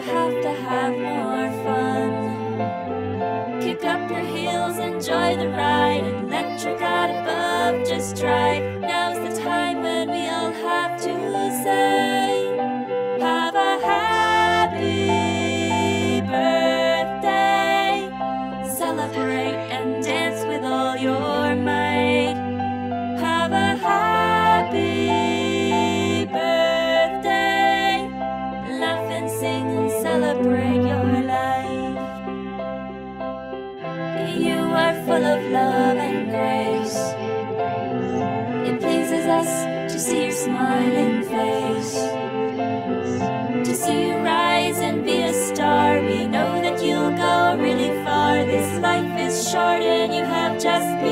have to have more fun. Kick up your heels, enjoy the ride, and let your God above just drive. Now's the time when we all see your smiling face. To see you rise and be a star, we know that you'll go really far. This life is short and you have just begun.